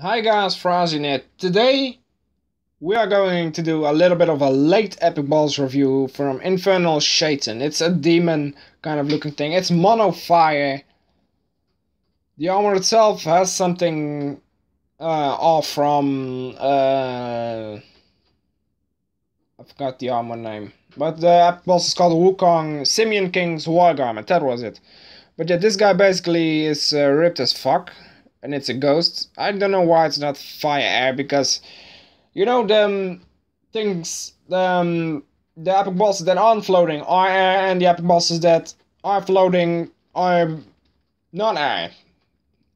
Hi guys, Frazinet. Today we are going to do a little bit of a late Epic Boss review from Infernal Shaytan. It's a demon kind of looking thing. It's mono fire. The armor itself has something uh, off from uh, I forgot the armor name. But the Epic Boss is called Wukong Simian King's War Garment. That was it. But yeah, this guy basically is uh, ripped as fuck and it's a ghost. I don't know why it's not fire air because you know the um, things um, the epic bosses that aren't floating are air and the epic bosses that are floating are not air.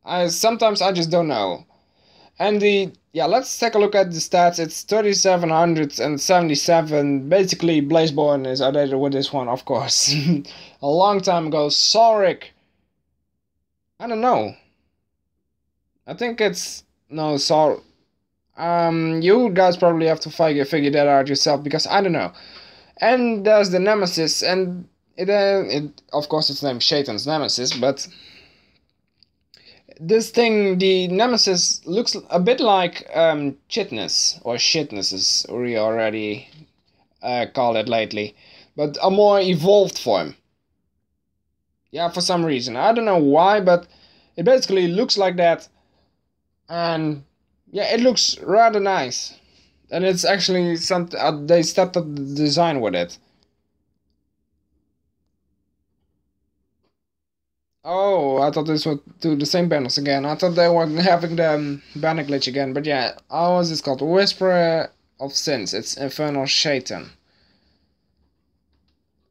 I sometimes I just don't know. And the yeah, let's take a look at the stats. It's 3777. Basically, Blazeborn is outdated with this one, of course. a long time ago. Soric. I don't know. I think it's no so um you guys probably have to figure figure that out yourself because I don't know. And there's the Nemesis and it uh, it of course it's named Shaytan's Nemesis, but this thing the Nemesis looks a bit like um Chitness or Shitness as we already uh, it lately, but a more evolved form. Yeah, for some reason. I don't know why, but it basically looks like that and yeah, it looks rather nice. And it's actually something uh, they stepped up the design with it. Oh, I thought this would do the same banners again. I thought they were having the um, banner glitch again. But yeah, how is called? Whisperer of Sins. It's Infernal Shaytan.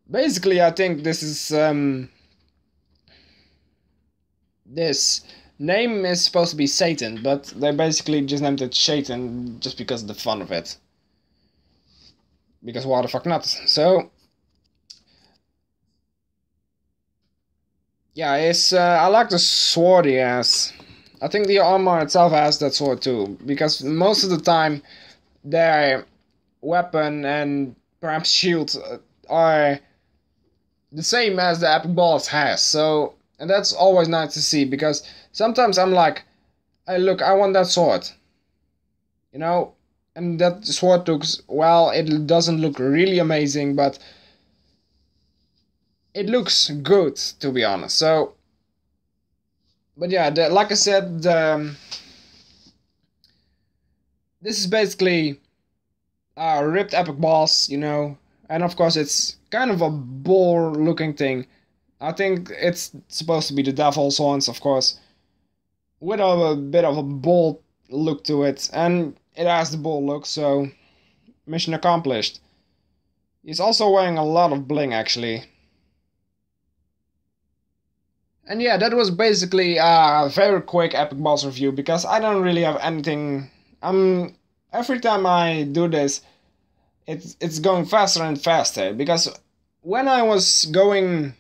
Basically, I think this is um, this name is supposed to be Satan, but they basically just named it Satan just because of the fun of it. Because why the fuck not? So, yeah, it's uh, I like the sword he has. I think the armor itself has that sword too, because most of the time their weapon and perhaps shield are the same as the epic boss has. So, and that's always nice to see because sometimes I'm like, hey, look, I want that sword. You know, and that sword looks well. It doesn't look really amazing, but it looks good to be honest. So, but yeah, the, like I said, um, this is basically a ripped epic boss, you know, and of course it's kind of a bore looking thing. I think it's supposed to be the devil's horns, of course with a bit of a bold look to it, and it has the bold look, so mission accomplished. He's also wearing a lot of bling, actually. And yeah, that was basically a very quick Epic Boss review, because I don't really have anything... Um, every time I do this, it's, it's going faster and faster, because when I was going...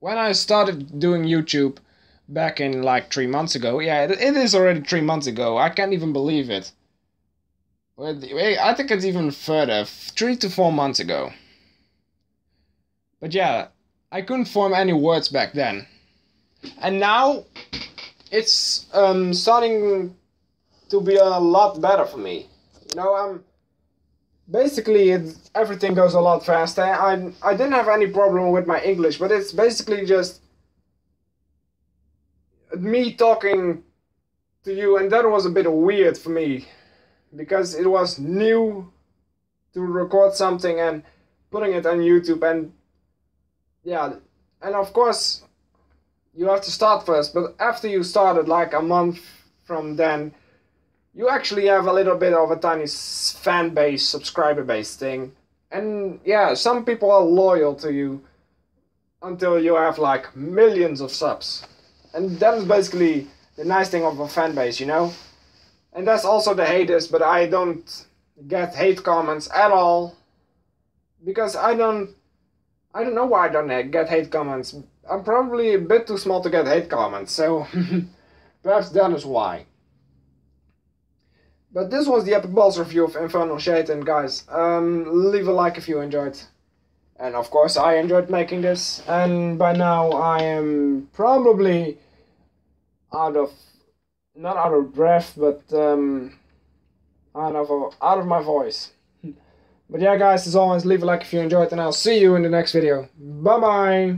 When I started doing YouTube, back in like three months ago. Yeah, it, is already three months ago. I can't even believe it. I think it's even further, three to four months ago. But yeah, I couldn't form any words back then. And now, it's um, starting to be a lot better for me. You know, I'm basically it, everything goes a lot faster. I I didn't have any problem with my English, but it's basically just me talking to you, and that was a bit weird for me because it was new to record something and putting it on YouTube, and yeah, and of course, you have to start first, but after you started, like a month from then, you actually have a little bit of a tiny fan base, subscriber base thing. And yeah, some people are loyal to you until you have like millions of subs. And that is basically the nice thing of a fan base, you know? And that's also the haters, but I don't get hate comments at all. Because I don't... I don't know why I don't get hate comments. I'm probably a bit too small to get hate comments, so... perhaps that is why. But this was the Epic Boss review of Infernal Shaytan, guys. Um, leave a like if you enjoyed. And of course I enjoyed making this, and by now I am probably out of not out of breath, but um, out of out of my voice. But yeah, guys, as always, leave a like if you enjoyed, and I'll see you in the next video. Bye bye.